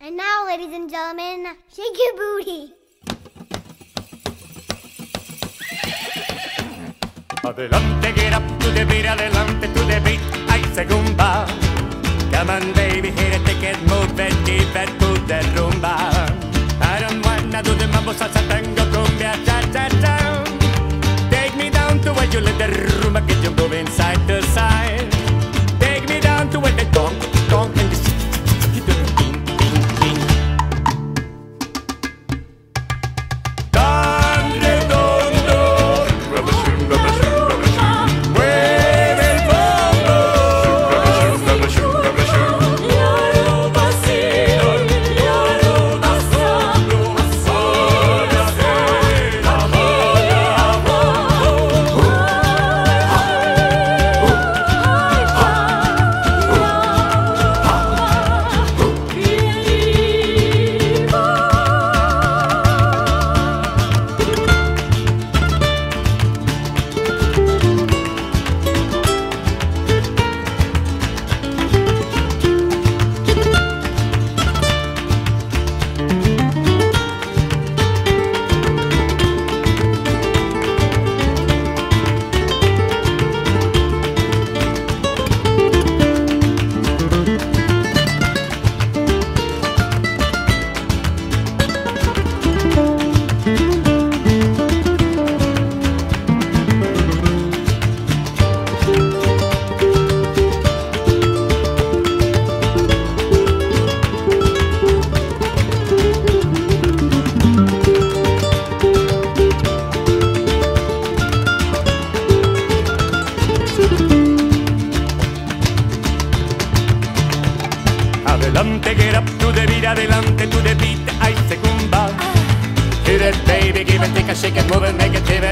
And now, ladies and gentlemen, shake your booty. Adelante, get up to the beat, adelante to the beat, ay segunda. Come on baby, hit it, take it, move it, keep it to the rumba. I don't wanna do the mambo salsa, tango, cumbia, cha cha cha. Take me down to where you let the rumba get you moving inside to Adelante, get up to the beat, adelante to the beat, ay segunda. Hit it, baby, give it, take a shake it, move it, make it, give